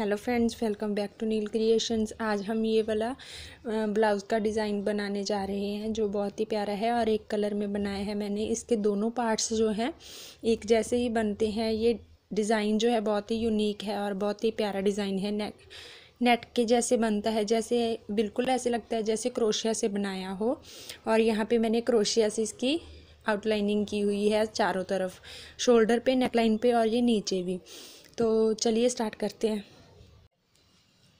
Hello friends welcome back to Neel Creations आज हम ये वाला ब्लाउज़ का डिज़ाइन बनाने जा रहे हैं, जो बहुत ही प्यारा है और एक कलर में बनाया है मैंने। इसके दोनों पार्ट्स जो हैं, एक जैसे ही बनते हैं। ये डिज़ाइन जो है बहुत ही यूनिक है और बहुत ही प्यारा डिज़ाइन है। नेक, नेट के जैसे बनता है, जैसे, बिल्कुल ऐसे लगता है जैसे क्रोशिया से बनाया हो। और यहाँ पे मैंने क्रोशिया से इसकी आउटलाइनिंग की हुई है चारों तरफ़, शोल्डर पे, नेकलाइन पे और ये नीचे भी। तो चलिए स्टार्ट करते हैं।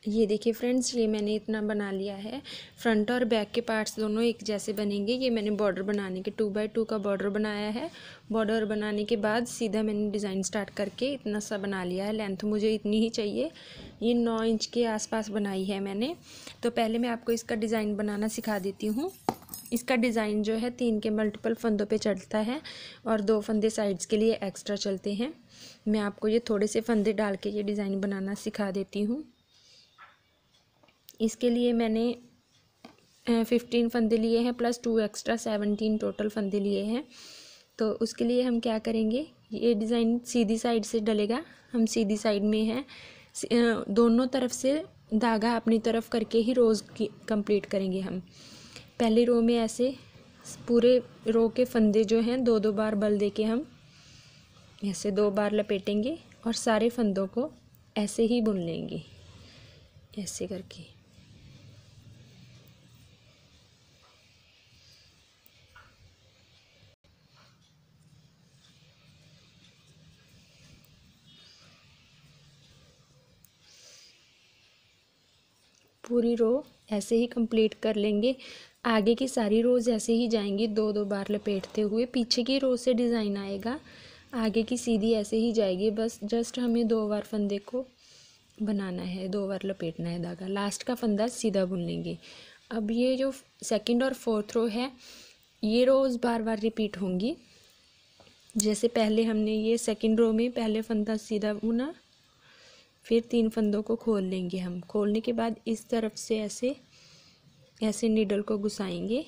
ये देखिए फ्रेंड्स, ये मैंने इतना बना लिया है। फ्रंट और बैक के पार्ट्स दोनों एक जैसे बनेंगे। ये मैंने बॉर्डर बनाने के, टू बाय टू का बॉर्डर बनाया है। बॉर्डर बनाने के बाद सीधा मैंने डिज़ाइन स्टार्ट करके इतना सा बना लिया है। लेंथ मुझे इतनी ही चाहिए। ये नौ इंच के आसपास बनाई है मैंने। तो पहले मैं आपको इसका डिज़ाइन बनाना सिखा देती हूँ। इसका डिज़ाइन जो है तीन के मल्टीपल फंदों पे चलता है और दो फंदे साइड्स के लिए एक्स्ट्रा चलते हैं। मैं आपको ये थोड़े से फंदे डाल के ये डिज़ाइन बनाना सिखा देती हूँ। इसके लिए मैंने फिफ्टीन फंदे लिए हैं plus two extra seventeen total फंदे लिए हैं। तो उसके लिए हम क्या करेंगे? ये डिज़ाइन सीधी साइड से डलेगा। हम सीधी साइड में हैं। दोनों तरफ़ से धागा अपनी तरफ़ करके ही रोज़ की कंप्लीट करेंगे हम। पहली रो में ऐसे पूरे रो के फंदे जो हैं, दो दो बार बल दे के हम ऐसे दो बार लपेटेंगे और सारे फंदों को ऐसे ही बुन लेंगे। ऐसे करके। पूरी रो ऐसे ही कंप्लीट कर लेंगे। आगे की सारी रोज़ ऐसे ही जाएँगी दो दो बार लपेटते हुए। पीछे की रो से डिज़ाइन आएगा, आगे की सीधी ऐसे ही जाएगी। बस जस्ट हमें दो बार फंदे को बनाना है, दो बार लपेटना है धागा। लास्ट का फंदा सीधा बुन लेंगे। अब ये जो सेकंड और फोर्थ रो है, ये रोज़ बार बार रिपीट होंगी। जैसे पहले हमने ये सेकंड रो में पहले फंदा सीधा बुना फिर तीन फंदों को खोल लेंगे हम। खोलने के बाद इस तरफ़ से ऐसे ऐसे नीडल को घुसाएँगे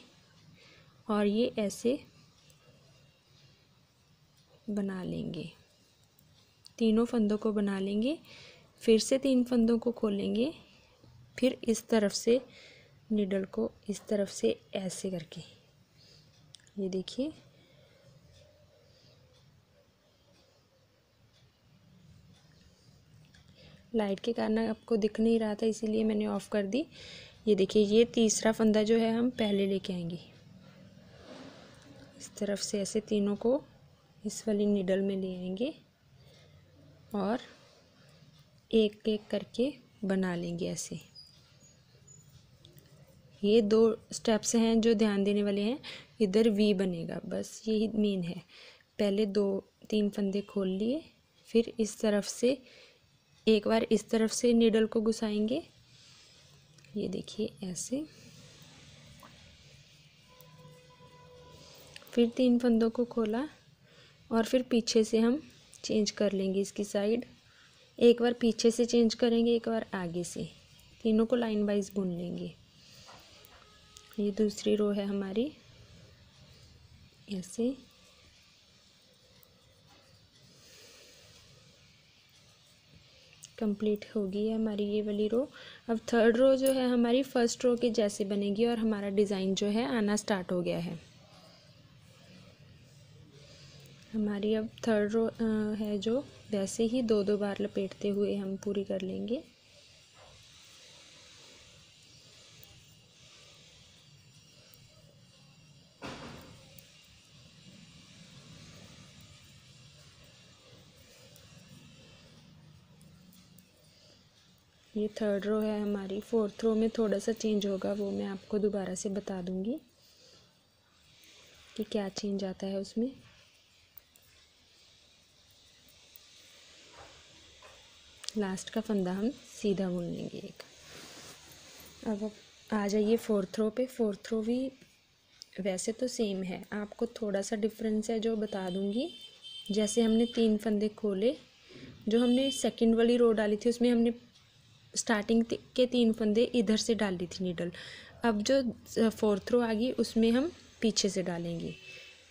और ये ऐसे बना लेंगे। तीनों फंदों को बना लेंगे, फिर से तीन फंदों को खोलेंगे फिर इस तरफ़ से नीडल को इस तरफ़ से ऐसे करके। ये देखिए। लाइट के कारण आपको दिख नहीं रहा था, इसीलिए मैंने ऑफ़ कर दी। ये देखिए, ये तीसरा फंदा जो है हम पहले लेके आएँगे। इस तरफ़ से ऐसे तीनों को इस वाली निडल में ले आएँगे और एक एक करके बना लेंगे ऐसे। ये दो स्टेप्स हैं जो ध्यान देने वाले हैं। इधर वी बनेगा, बस यही मेन है। पहले दो, तीन फंदे खोल लिए, फिर इस तरफ़ से एक बार इस तरफ़ से नीडल को घुसाएँगे। ये देखिए, ऐसे। फिर तीन फंदों को खोला और फिर पीछे से हम चेंज कर लेंगे इसकी साइड एक बार पीछे से चेंज करेंगे, एक बार आगे से। तीनों को लाइन वाइज बुन लेंगे। ये दूसरी रो है हमारी। ऐसे। कंप्लीट होगी है हमारी ये वाली रो अब थर्ड रो जो है हमारी फ़र्स्ट रो के जैसे बनेगी और हमारा डिज़ाइन जो है आना स्टार्ट हो गया है। हमारी अब थर्ड रो है जो, वैसे ही दो दो बार लपेटते हुए हम पूरी कर लेंगे। ये थर्ड रो है हमारी। फोर्थ रो में थोड़ा सा चेंज होगा, वो मैं आपको दोबारा से बता दूँगी कि क्या चेंज आता है उसमें। लास्ट का फंदा हम सीधा बुन लेंगे एक। अब आ जाइए फोर्थ रो पे। फोर्थ रो भी वैसे तो सेम है। आपको थोड़ा सा डिफरेंस है जो बता दूँगी। जैसे हमने तीन फंदे खोले, जो हमने सेकंड वाली रो डाली थी, उसमें हमने स्टार्टिंग के तीन फंदे इधर से डाल थी नीडल अब जो फोर्थ रो आ गई उसमें हम पीछे से डालेंगे।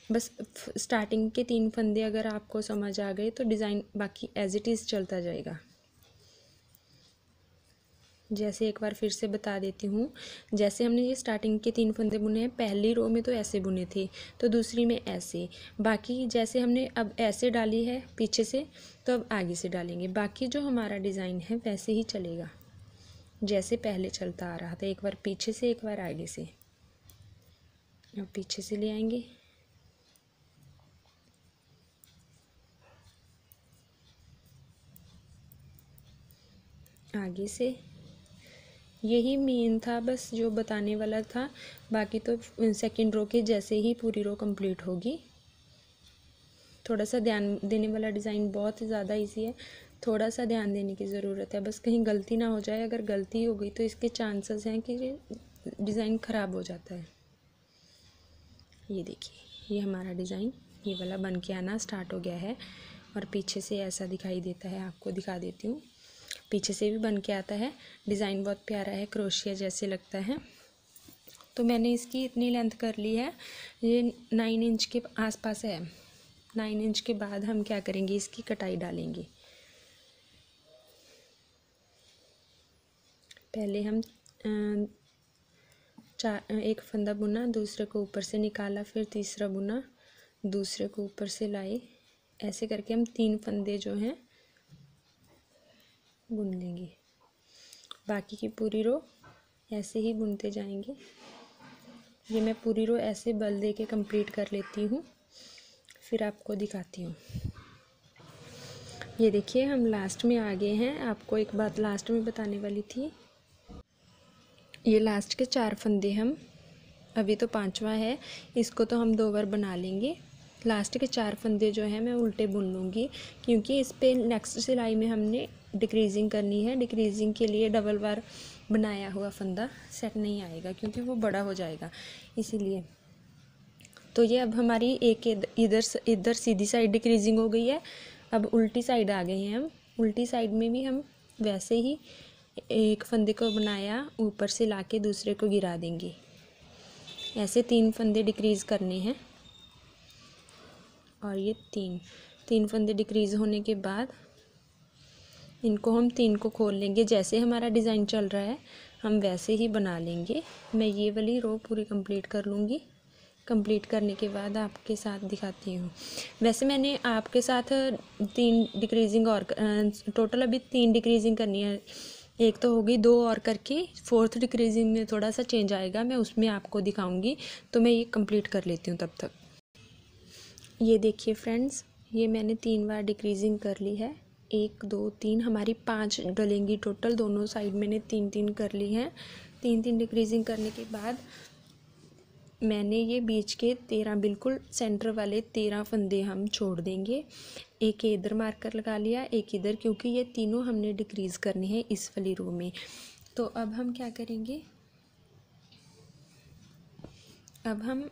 बस स्टार्टिंग के तीन फंदे अगर आपको समझ आ गए तो डिज़ाइन बाकी एज इट इज़ चलता जाएगा। जैसे एक बार फिर से बता देती हूँ। जैसे हमने ये स्टार्टिंग के तीन फंदे बुने हैं, पहली रो में तो ऐसे बुने थे तो दूसरी में ऐसे। बाकी जैसे हमने अब ऐसे डाली है पीछे से तो अब आगे से डालेंगे। बाकी जो हमारा डिज़ाइन है वैसे ही चलेगा। जैसे पहले चलता आ रहा था, एक बार पीछे से, एक बार आगे से। अब पीछे से ले आएँगे। आगे से। यही मेन था, बस जो बताने वाला था। बाकी तो सेकंड रो के जैसे ही पूरी रो कंप्लीट होगी। थोड़ा सा ध्यान देने वाला डिज़ाइन बहुत ज़्यादा इजी है। थोड़ा सा ध्यान देने की ज़रूरत है। बस कहीं गलती ना हो जाए। अगर गलती हो गई तो इसके चांसेस हैं कि डिज़ाइन ख़राब हो जाता है। ये देखिए, ये हमारा डिज़ाइन ये वाला बन के आना स्टार्ट हो गया है। और पीछे से ऐसा दिखाई देता है। आपको दिखा देती हूँ। पीछे से भी बन के आता है। डिज़ाइन बहुत प्यारा है, क्रोशिया जैसे लगता है। तो मैंने इसकी इतनी लेंथ कर ली है। ये नाइन इंच के आसपास है। नाइन इंच के बाद हम क्या करेंगे? इसकी कटाई डालेंगे। पहले हम चार एक फंदा बुना, दूसरे को ऊपर से निकाला, फिर तीसरा बुना, दूसरे को ऊपर से लाए ऐसे करके हम तीन फंदे जो हैं बुन लेंगे। बाकी की पूरी रो ऐसे ही बुनते जाएँगे। ये मैं पूरी रो ऐसे बल दे के कंप्लीट कर लेती हूँ, फिर आपको दिखाती हूँ। ये देखिए, हम लास्ट में आ गए हैं। आपको एक बात लास्ट में बताने वाली थी। ये लास्ट के चार फंदे हम, अभी तो पांचवा है, इसको तो हम दो बार बना लेंगे। लास्ट के चार फंदे जो हैं, मैं उल्टे बुन लूँगी, क्योंकि इस पर नेक्स्ट सिलाई में हमने डिक्रीजिंग करनी है। डिक्रीजिंग के लिए डबल बार बनाया हुआ फंदा सेट नहीं आएगा क्योंकि वो बड़ा हो जाएगा। इसीलिए तो ये अब हमारी एक इधर इधर सीधी साइड डिक्रीजिंग हो गई है। अब उल्टी साइड आ गए हैं हम। उल्टी साइड में भी हम वैसे ही एक फंदे को बनाया, ऊपर से लाके दूसरे को गिरा देंगे। ऐसे तीन फंदे डिक्रीज़ करने हैं। और ये तीन तीन फंदे डिक्रीज़ होने के बाद इनको हम तीन को खोल लेंगे। जैसे हमारा डिज़ाइन चल रहा है, हम वैसे ही बना लेंगे। मैं ये वाली रो पूरी कंप्लीट कर लूँगी। कंप्लीट करने के बाद आपके साथ दिखाती हूँ। वैसे मैंने आपके साथ तीन डिक्रीजिंग और टोटल अभी तीन डिक्रीजिंग करनी है। एक तो होगी दो और करके, फोर्थ डिक्रीजिंग में थोड़ा सा चेंज आएगा, मैं उसमें आपको दिखाऊँगी। तो मैं ये कंप्लीट कर लेती हूँ तब तक। ये देखिए फ्रेंड्स, ये मैंने तीन बार डिक्रीजिंग कर ली है। एक, दो, तीन, हमारी पाँच डलेंगी टोटल। दोनों साइड मैंने तीन तीन कर ली हैं। तीन तीन डिक्रीजिंग करने के बाद मैंने ये बीच के तेरह, बिल्कुल सेंटर वाले तेरह फंदे हम छोड़ देंगे। एक इधर मार्कर लगा लिया, एक इधर, क्योंकि ये तीनों हमने डिक्रीज़ करने हैं इस वाली रो में। तो अब हम क्या करेंगे? अब हम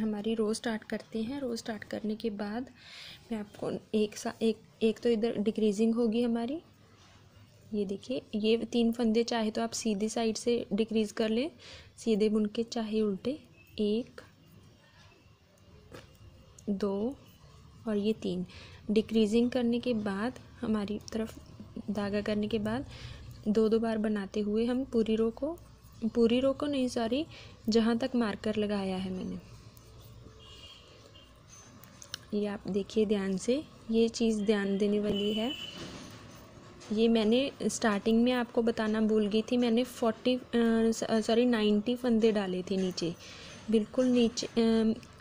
हमारी रो स्टार्ट करते हैं। रो स्टार्ट करने के बाद मैं आपको एक सा, एक एक तो इधर डिक्रीजिंग होगी हमारी। ये देखिए, ये तीन फंदे चाहे तो आप सीधे साइड से डिक्रीज़ कर लें, सीधे बुन के चाहे उल्टे। एक, दो और ये तीन। डिक्रीजिंग करने के बाद, हमारी तरफ़ धागा करने के बाद दो दो बार बनाते हुए हम पूरी रो को, पूरी रो को नहीं सॉरी जहाँ तक मार्कर लगाया है मैंने। ये आप देखिए ध्यान से, ये चीज़ ध्यान देने वाली है। ये मैंने स्टार्टिंग में आपको बताना भूल गई थी, मैंने फोर्टी सॉरी नाइन्टी फंदे डाले थे नीचे। बिल्कुल नीचे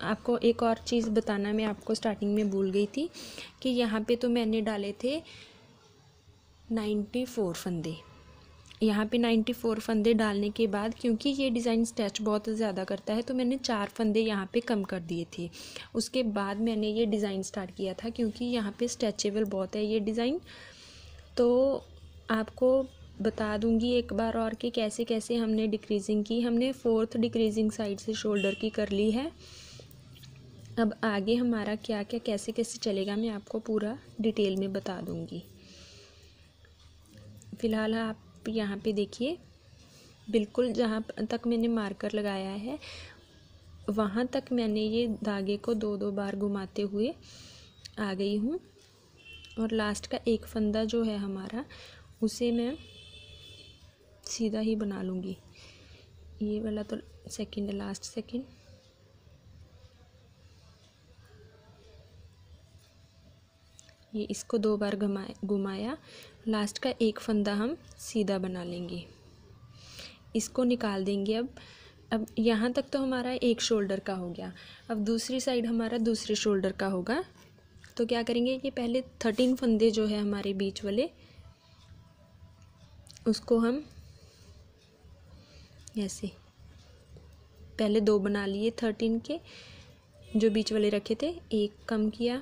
आपको एक और चीज़ बताना मैं आपको स्टार्टिंग में भूल गई थी कि यहाँ पे तो मैंने डाले थे नाइन्टी फोर फंदे। यहाँ पे नाइन्टी फोर फंदे डालने के बाद, क्योंकि ये डिज़ाइन स्टैच बहुत ज़्यादा करता है तो मैंने चार फंदे यहाँ पे कम कर दिए थे। उसके बाद मैंने ये डिज़ाइन स्टार्ट किया था, क्योंकि यहाँ पे स्ट्रेचेबल बहुत है ये डिज़ाइन तो आपको बता दूँगी एक बार और कि कैसे कैसे हमने डिक्रीजिंग की। हमने फोर्थ डिक्रीजिंग साइड से शोल्डर की कर ली है। अब आगे हमारा क्या क्या कैसे कैसे चलेगा, मैं आपको पूरा डिटेल में बता दूँगी। फ़िलहाल आप यहाँ पे देखिए, बिल्कुल जहाँ तक मैंने मार्कर लगाया है, वहाँ तक मैंने ये धागे को दो दो बार घुमाते हुए आ गई हूँ। और लास्ट का एक फंदा जो है हमारा, उसे मैं सीधा ही बना लूँगी। ये वाला तो सेकंड लास्ट सेकंड ये इसको दो बार घुमाए घुमाया। लास्ट का एक फंदा हम सीधा बना लेंगे। इसको निकाल देंगे अब। अब यहाँ तक तो हमारा एक शोल्डर का हो गया। अब दूसरी साइड हमारा दूसरे शोल्डर का होगा। तो क्या करेंगे कि पहले थर्टीन फंदे जो है हमारे बीच वाले, उसको हम ऐसे, पहले दो बना लिए थर्टीन के, जो बीच वाले रखे थे, एक कम किया।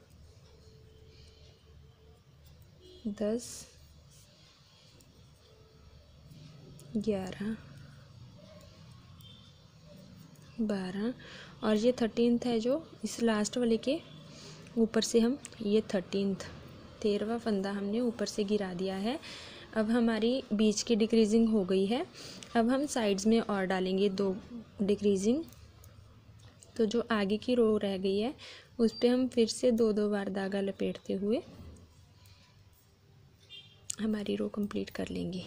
दस, ग्यारह, बारह, और ये थर्टीनथ है जो, इस लास्ट वाले के ऊपर से हम, ये थर्टीनथ तेरहवा फंदा हमने ऊपर से गिरा दिया है। अब हमारी बीच की डिक्रीजिंग हो गई है। अब हम साइड्स में और डालेंगे दो डिक्रीजिंग तो जो आगे की रो रह गई है, उस पर हम फिर से दो दो बार धागा लपेटते हुए हमारी रो कंप्लीट कर लेंगे।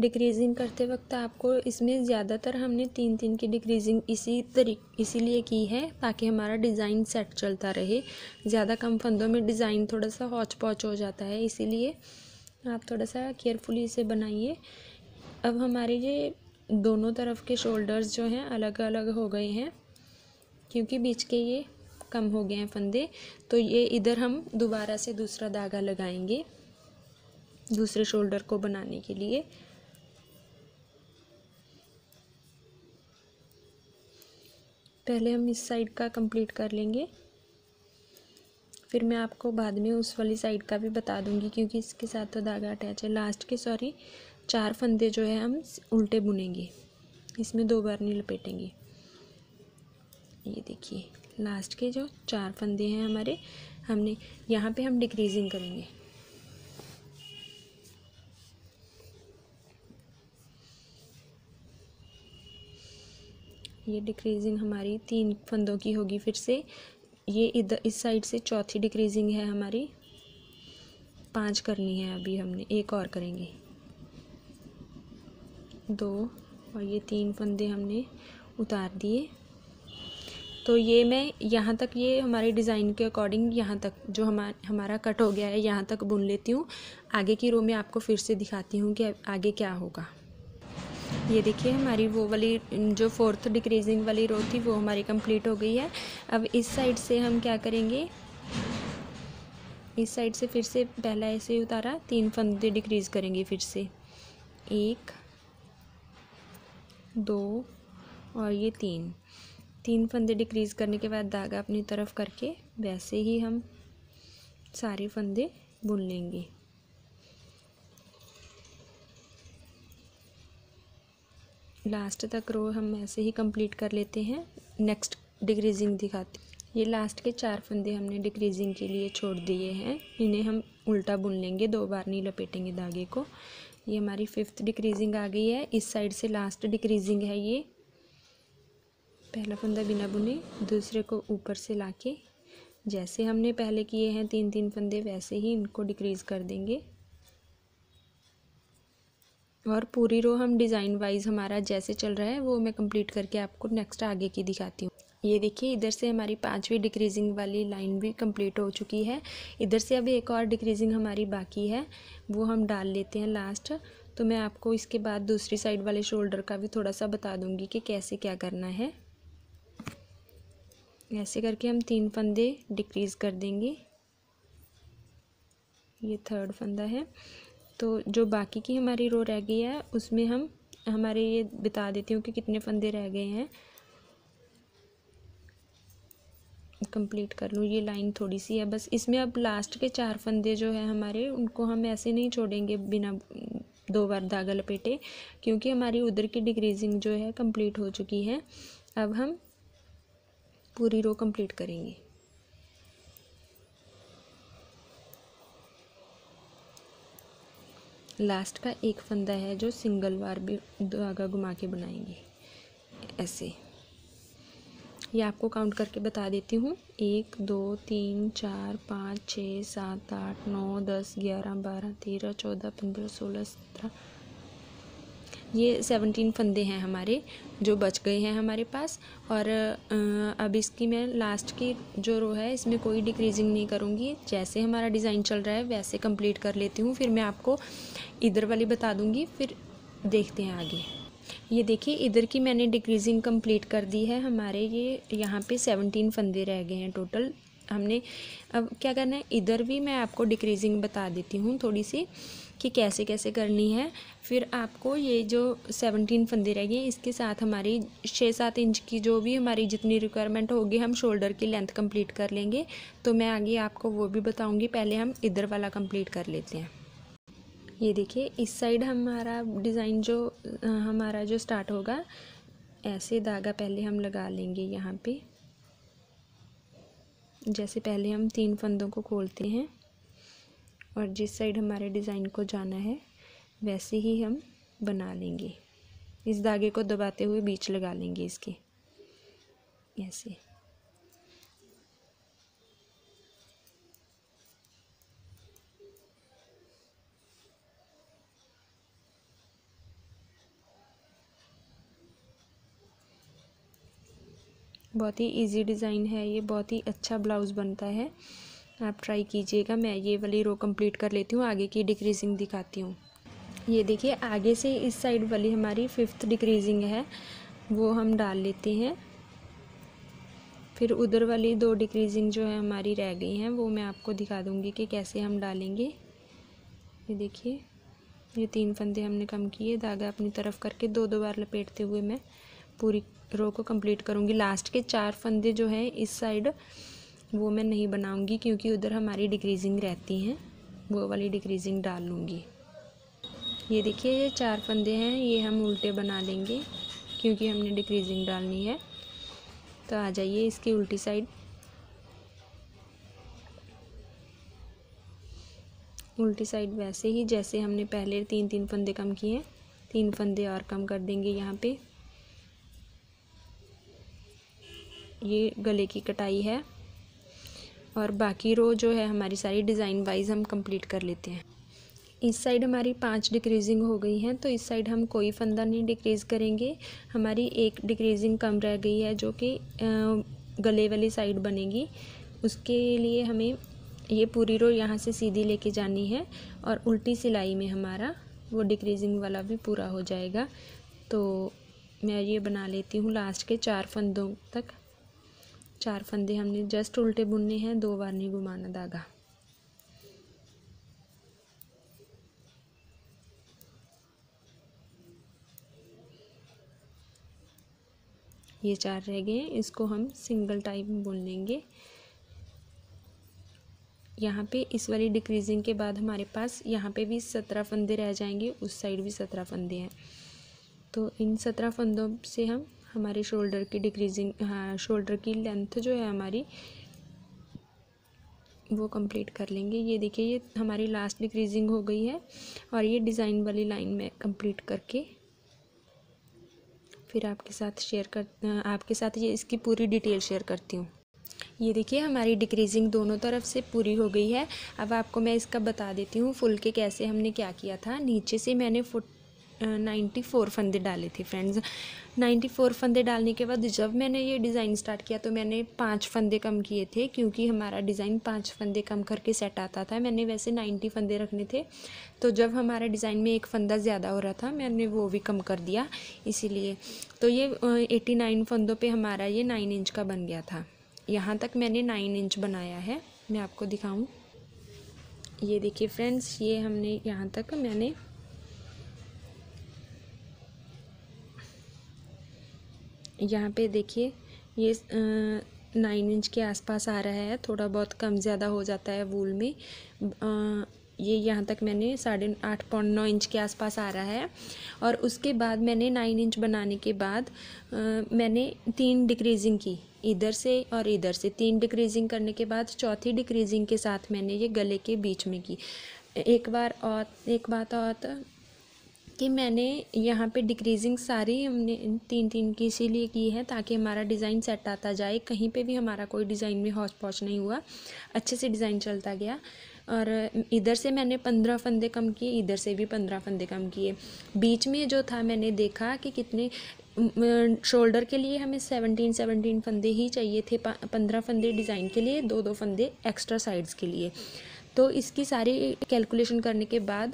डिक्रीजिंग करते वक्त आपको इसमें ज़्यादातर हमने तीन तीन की डिक्रीजिंग इसी तरीक, इसीलिए की है, ताकि हमारा डिज़ाइन सेट चलता रहे। ज़्यादा कम फंदों में डिज़ाइन थोड़ा सा हौच पौच हो जाता है, इसीलिए आप थोड़ा सा केयरफुली इसे बनाइए। अब हमारे ये दोनों तरफ़ के शोल्डर्स जो हैं अलग अलग हो गए हैं, क्योंकि बीच के ये कम हो गए हैं फंदे। तो ये इधर हम दोबारा से दूसरा धागा लगाएँगे, दूसरे शोल्डर को बनाने के लिए। पहले हम इस साइड का कंप्लीट कर लेंगे। फिर मैं आपको बाद में उस वाली साइड का भी बता दूँगी, क्योंकि इसके साथ तो धागा अटैच है। लास्ट के सॉरी चार फंदे जो है हम उल्टे बुनेंगे। इसमें दो बार नहीं लपेटेंगे। ये देखिए लास्ट के जो चार फंदे हैं हमारे, हमने यहाँ पे हम डिक्रीजिंग करेंगे। ये डिक्रीजिंग हमारी तीन फंदों की होगी फिर से। ये इधर, इस साइड से चौथी डिक्रीजिंग है हमारी। पाँच करनी है अभी हमने, एक और करेंगे। दो और ये तीन फंदे हमने उतार दिए। तो ये मैं यहाँ तक ये हमारे डिज़ाइन के अकॉर्डिंग यहाँ तक जो हमारा हमारा कट हो गया है, यहाँ तक बुन लेती हूँ। आगे की रो में आपको फिर से दिखाती हूँ कि आगे क्या होगा। ये देखिए हमारी वो वाली, जो फोर्थ डिक्रीजिंग वाली रो थी, वो हमारी कंप्लीट हो गई है। अब इस साइड से हम क्या करेंगे? इस साइड से फिर से पहला ऐसे ही उतारा, तीन फंदे डिक्रीज़ करेंगे फिर से। एक दो और ये तीन। तीन फंदे डिक्रीज़ करने के बाद धागा अपनी तरफ़ करके वैसे ही हम सारे फंदे बुन लेंगे। लास्ट तक रो हम ऐसे ही कंप्लीट कर लेते हैं। नेक्स्ट डिक्रीजिंग दिखाते ये लास्ट के चार फंदे हमने डिक्रीजिंग के लिए छोड़ दिए हैं। इन्हें हम उल्टा बुन लेंगे, दो बार नहीं लपेटेंगे धागे को। ये हमारी फिफ्थ डिक्रीजिंग आ गई है। इस साइड से लास्ट डिक्रीजिंग है ये। पहला फंदा बिना बुने, दूसरे को ऊपर से लाके, जैसे हमने पहले किए हैं तीन तीन फंदे, वैसे ही इनको डिक्रीज़ कर देंगे। और पूरी रो हम डिज़ाइन वाइज हमारा जैसे चल रहा है, वो मैं कंप्लीट करके आपको नेक्स्ट आगे की दिखाती हूँ। ये देखिए, इधर से हमारी पांचवी डिक्रीजिंग वाली लाइन भी कंप्लीट हो चुकी है। इधर से अभी एक और डिक्रीजिंग हमारी बाकी है, वो हम डाल लेते हैं लास्ट तो मैं आपको इसके बाद दूसरी साइड वाले शोल्डर का भी थोड़ा सा बता दूँगी कि कैसे क्या करना है। ऐसे करके हम तीन फंदे डिक्रीज़ कर देंगे। ये थर्ड फंदा है। तो जो बाकी की हमारी रो रह गई है, उसमें हम, हमारे ये बता देती हूँ कि कितने फंदे रह गए हैं। कंप्लीट कर लूँ, ये लाइन थोड़ी सी है। बस इसमें अब लास्ट के चार फंदे जो है हमारे, उनको हम ऐसे नहीं छोड़ेंगे बिना, दो बार धागा लपेटे क्योंकि हमारी उधर की डिक्रीजिंग जो है कंप्लीट हो चुकी है। अब हम पूरी रो कंप्लीट करेंगे। लास्ट का एक फंदा है जो सिंगल बार भी धागा घुमा के बनाएँगे। ऐसे। ये आपको काउंट करके बता देती हूँ। एक, दो, तीन, चार, पाँच, छः, सात, आठ, नौ, दस, ग्यारह, बारह, तेरह, चौदह, पंद्रह, सोलह, सत्रह। ये सेवनटीन फंदे हैं हमारे, जो बच गए हैं हमारे पास। और अब इसकी मैं लास्ट की जो रो है, इसमें कोई डिक्रीजिंग नहीं करूँगी। जैसे हमारा डिज़ाइन चल रहा है, वैसे कंप्लीट कर लेती हूँ। फिर मैं आपको इधर वाली बता दूँगी। फिर देखते हैं आगे। ये देखिए, इधर की मैंने डिक्रीजिंग कंप्लीट कर दी है। हमारे ये यहाँ पे सेवनटीन फंदे रह गए हैं टोटल हमने अब क्या करना है, इधर भी मैं आपको डिक्रीजिंग बता देती हूँ थोड़ी सी कि कैसे कैसे करनी है। फिर आपको ये जो सेवनटीन फंदे रह गए इसके साथ हमारी छः सात इंच की जो भी हमारी जितनी रिक्वायरमेंट होगी, हम शोल्डर की लेंथ कंप्लीट कर लेंगे। तो मैं आगे आपको वो भी बताऊँगी, पहले हम इधर वाला कंप्लीट कर लेते हैं। ये देखिए, इस साइड हमारा डिज़ाइन जो हमारा जो स्टार्ट होगा, ऐसे धागा पहले हम लगा लेंगे यहाँ पे। जैसे पहले हम तीन फंदों को खोलते हैं और जिस साइड हमारे डिज़ाइन को जाना है, वैसे ही हम बना लेंगे। इस धागे को दबाते हुए बीच लगा लेंगे इसके। ऐसे। बहुत ही इजी डिज़ाइन है, ये बहुत ही अच्छा ब्लाउज़ बनता है। आप ट्राई कीजिएगा, मैं ये वाली रो कंप्लीट कर लेती हूँ, आगे की डिक्रीजिंग दिखाती हूँ। ये देखिए, आगे से इस साइड वाली हमारी फिफ्थ डिक्रीजिंग है, वो हम डाल लेते हैं। फिर उधर वाली दो डिक्रीजिंग जो है हमारी रह गई हैं, वो मैं आपको दिखा दूँगी कि कैसे हम डालेंगे। ये देखिए, ये तीन फंदे हमने कम किए धागा अपनी तरफ़ करके दो दो बार लपेटते हुए मैं पूरी रो को कंप्लीट करूँगी। लास्ट के चार फंदे जो हैं इस साइड वो मैं नहीं बनाऊँगी क्योंकि उधर हमारी डिक्रीजिंग रहती हैं। वो वाली डिक्रीजिंग डाल लूँगी। ये देखिए, ये चार फंदे हैं, ये हम उल्टे बना लेंगे क्योंकि हमने डिक्रीजिंग डालनी है। तो आ जाइए इसकी उल्टी साइड उल्टी साइड वैसे ही, जैसे हमने पहले तीन तीन फंदे कम किए हैं, तीन फंदे और कम कर देंगे यहाँ पे। ये गले की कटाई है और बाकी रो जो है हमारी सारी डिज़ाइन वाइज हम कंप्लीट कर लेते हैं। इस साइड हमारी पाँच डिक्रीजिंग हो गई हैं तो इस साइड हम कोई फंदा नहीं डिक्रीज़ करेंगे। हमारी एक डिक्रीजिंग कम रह गई है जो कि गले वाली साइड बनेगी। उसके लिए हमें ये पूरी रो यहाँ से सीधी लेके जानी है और उल्टी सिलाई में हमारा वो डिक्रीजिंग वाला भी पूरा हो जाएगा। तो मैं ये बना लेती हूँ लास्ट के चार फंदों तक। चार फंदे हमने जस्ट उल्टे बुनने हैं, दो बार नहीं घुमाना धागा। ये चार रह गए हैं, इसको हम सिंगल टाइप बुन लेंगे। यहाँ पे इस वाली डिक्रीजिंग के बाद हमारे पास यहाँ पे भी सत्रह फंदे रह जाएँगे, उस साइड भी सत्रह फंदे हैं। तो इन सत्रह फंदों से हम हमारे शोल्डर की डिक्रीजिंग हाँ शोल्डर की लेंथ जो है हमारी, वो कंप्लीट कर लेंगे। ये देखिए, ये हमारी लास्ट डिक्रीजिंग हो गई है और ये डिज़ाइन वाली लाइन में कंप्लीट करके फिर आपके साथ शेयर कर, आपके साथ ये इसकी पूरी डिटेल शेयर करती हूँ। ये देखिए, हमारी डिक्रीजिंग दोनों तरफ़ से पूरी हो गई है। अब आपको मैं इसका बता देती हूँ, फुल के कैसे हमने क्या किया था। नीचे से मैंने फुट नाइन्टी फोर फंदे डाले थे फ्रेंड्स नाइन्टी फोर फंदे डालने के बाद जब मैंने ये डिज़ाइन स्टार्ट किया तो मैंने पाँच फंदे कम किए थे, क्योंकि हमारा डिज़ाइन पाँच फंदे कम करके सेट आता था। मैंने वैसे नाइन्टी फंदे रखने थे तो जब हमारा डिज़ाइन में एक फंदा ज़्यादा हो रहा था, मैंने वो भी कम कर दिया, इसीलिए। तो ये एटी नाइन फंदों पर हमारा ये नाइन इंच का बन गया था। यहाँ तक मैंने नाइन इंच बनाया है, मैं आपको दिखाऊँ। ये देखिए फ्रेंड्स ये हमने यहाँ तक मैंने यहाँ पे देखिए ये नाइन इंच के आसपास आ रहा है थोड़ा बहुत कम ज़्यादा हो जाता है वूल में। आ, ये यहाँ तक मैंने साढ़े आठ पॉइंट नौ इंच के आसपास आ रहा है और उसके बाद मैंने नाइन इंच बनाने के बाद आ, मैंने तीन डिक्रीजिंग की इधर से और इधर से। तीन डिक्रीजिंग करने के बाद चौथी डिक्रीजिंग के साथ मैंने ये गले के बीच में की। एक बार और एक बात और कि मैंने यहाँ पे डिक्रीजिंग सारी हमने तीन तीन की इसीलिए की है ताकि हमारा डिज़ाइन सेट आता जाए। कहीं पे भी हमारा कोई डिज़ाइन में हौच पौच नहीं हुआ। अच्छे से डिज़ाइन चलता गया। और इधर से मैंने पंद्रह फंदे कम किए, इधर से भी पंद्रह फंदे कम किए। बीच में जो था मैंने देखा कि कितने शोल्डर के लिए हमें सेवनटीन सेवनटीन फंदे ही चाहिए थे पंद्रह फंदे डिज़ाइन के लिए, दो दो फंदे एक्स्ट्रा साइड्स के लिए। तो इसकी सारी कैलकुलेशन करने के बाद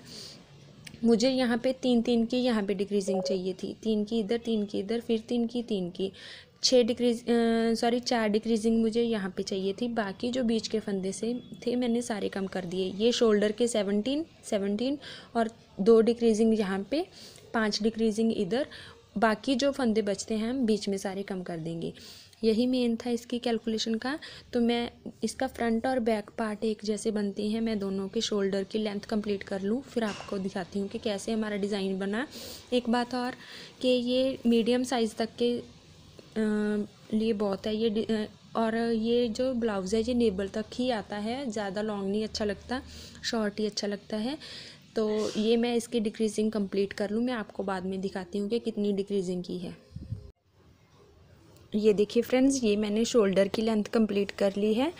मुझे यहाँ पे तीन तीन की यहाँ पे डिक्रीजिंग चाहिए थी। तीन की इधर, तीन की इधर, फिर तीन की तीन की। छः डिक्रीज सॉरी चार डिक्रीजिंग मुझे यहाँ पे चाहिए थी। बाकी जो बीच के फंदे से थे, मैंने सारे कम कर दिए। ये शोल्डर के सेवनटीन सेवनटीन और दो डिक्रीजिंग यहाँ पे, पाँच डिक्रीजिंग इधर। बाकी जो फंदे बचते हैं, हम बीच में सारे कम कर देंगे। यही मेन था इसकी कैलकुलेशन का। तो मैं इसका फ्रंट और बैक पार्ट एक जैसे बनते हैं, मैं दोनों के शोल्डर की लेंथ कंप्लीट कर लूँ, फिर आपको दिखाती हूँ कि कैसे हमारा डिज़ाइन बना। एक बात और कि ये मीडियम साइज़ तक के लिए बहुत है। ये और ये जो ब्लाउज़ है, ये नेबल तक ही आता है। ज़्यादा लॉन्ग नहीं अच्छा लगता। शॉर्ट ही अच्छा लगता है। तो ये मैं इसकी डिक्रीजिंग कंप्लीट कर लूँ। मैं आपको बाद में दिखाती हूँ कि कितनी डिक्रीजिंग की है। ये देखिए फ्रेंड्स ये मैंने शोल्डर की लेंथ कंप्लीट कर ली है।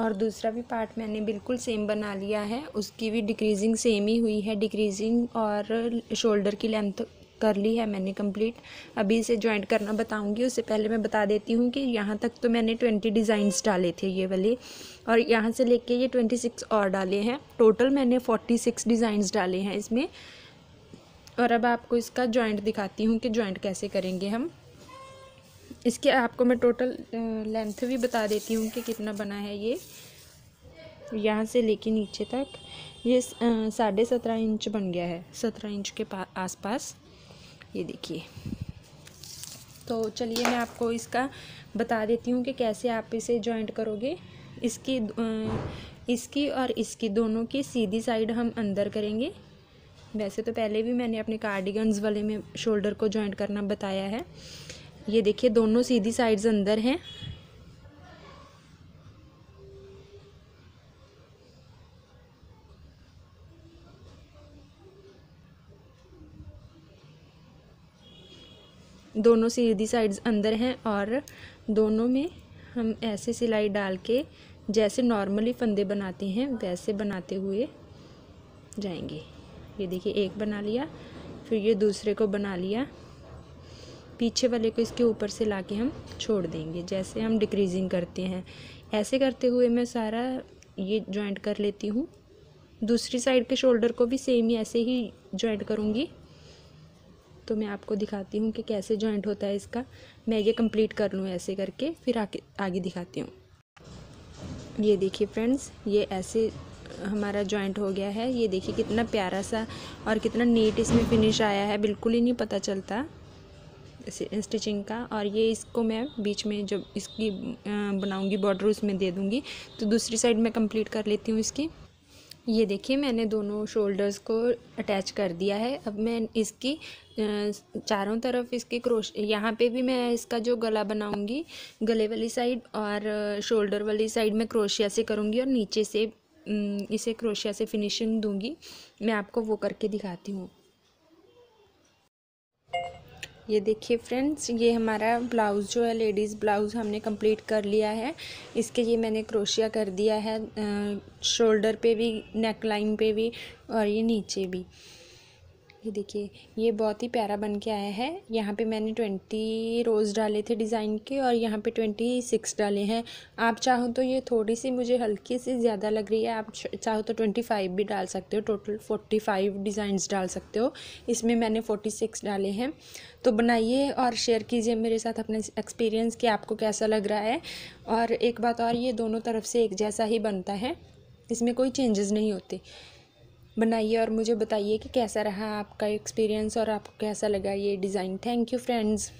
और दूसरा भी पार्ट मैंने बिल्कुल सेम बना लिया है। उसकी भी डिक्रीजिंग सेम ही हुई है। डिक्रीजिंग और शोल्डर की लेंथ कर ली है मैंने कंप्लीट अभी इसे ज्वाइंट करना बताऊँगी। उससे पहले मैं बता देती हूँ कि यहाँ तक तो मैंने ट्वेंटी डिज़ाइंस डाले थे ये वाले। और यहाँ से लेके ये ट्वेंटी सिक्स और डाले हैं। टोटल मैंने फोर्टी सिक्स डिज़ाइंस डाले हैं इसमें। और अब आपको इसका ज्वाइंट दिखाती हूँ कि ज्वाइंट कैसे करेंगे हम। इसके आपको मैं टोटल लेंथ भी बता देती हूँ कि कितना बना है ये। यहाँ से लेके नीचे तक। ये साढ़े सत्रह इंच बन गया है, सत्रह इंच के आसपास। ये देखिए। तो चलिए मैं आपको इसका बता देती हूँ कि कैसे आप इसे जॉइंट करोगे। इसकी इसकी और इसकी दोनों की सीधी साइड हम अंदर करेंगे। वैसे तो पहले भी मैंने अपने कार्डिगन्स वाले में शोल्डर को जॉइंट करना बताया है। ये देखिए, दोनों सीधी साइड्स अंदर हैं। दोनों सीधी साइड्स अंदर हैं और दोनों में हम ऐसे सिलाई डाल के जैसे नॉर्मली फंदे बनाते हैं, वैसे बनाते हुए जाएँगे। ये देखिए, एक बना लिया, फिर ये दूसरे को बना लिया। पीछे वाले को इसके ऊपर से ला के हम छोड़ देंगे। जैसे हम डिक्रीजिंग करते हैं, ऐसे करते हुए मैं सारा ये जॉइंट कर लेती हूँ। दूसरी साइड के शोल्डर को भी सेम ही, ऐसे ही जॉइंट करूँगी। तो मैं आपको दिखाती हूँ कि कैसे जॉइंट होता है इसका। मैं ये कंप्लीट कर लूँ ऐसे करके, फिर आगे आगे दिखाती हूँ। ये देखिए फ्रेंड्स ये ऐसे हमारा जॉइंट हो गया है। ये देखिए कितना प्यारा सा और कितना नीट इसमें फिनिश आया है, बिल्कुल ही नहीं पता चलता। स्टिचिंग का और ये इसको मैं बीच में जब इसकी बनाऊँगी बॉर्डर उसमें दे दूँगी तो दूसरी साइड मैं कंप्लीट कर लेती हूँ इसकी। ये देखिए, मैंने दोनों शोल्डर्स को अटैच कर दिया है। अब मैं इसकी चारों तरफ़ इसके क्रोश यहाँ पे भी मैं इसका जो गला बनाऊँगी, गले वाली साइड और शोल्डर वाली साइड में क्रोशिया से करूँगी और नीचे से इसे क्रोशिया से फिनिशिंग दूँगी। मैं आपको वो करके दिखाती हूँ। ये देखिए फ्रेंड्स, ये हमारा ब्लाउज़ जो है, लेडीज़ ब्लाउज़ हमने कंप्लीट कर लिया है। इसके ये मैंने क्रोशिया कर दिया है शोल्डर पे भी नेक लाइन पे भी और ये नीचे भी। ये देखिए, ये बहुत ही प्यारा बन के आया है। यहाँ पे मैंने ट्वेंटी रोज़ डाले थे डिज़ाइन के और यहाँ पे ट्वेंटी सिक्स डाले हैं। आप चाहो तो ये थोड़ी सी मुझे हल्की सी ज़्यादा लग रही है। आप चाहो तो ट्वेंटी फाइव भी डाल सकते हो, टोटल फोर्टी फाइव डिज़ाइंस डाल सकते हो। इसमें मैंने फोर्टी सिक्स डाले हैं। तो बनाइए और शेयर कीजिए मेरे साथ अपने एक्सपीरियंस कि आपको कैसा लग रहा है। और एक बात और, ये दोनों तरफ़ से एक जैसा ही बनता है। इसमें कोई चेंजेस नहीं होते। बनाइए और मुझे बताइए कि कैसा रहा आपका एक्सपीरियंस और आपको कैसा लगा ये डिज़ाइन थैंक यू फ्रेंड्स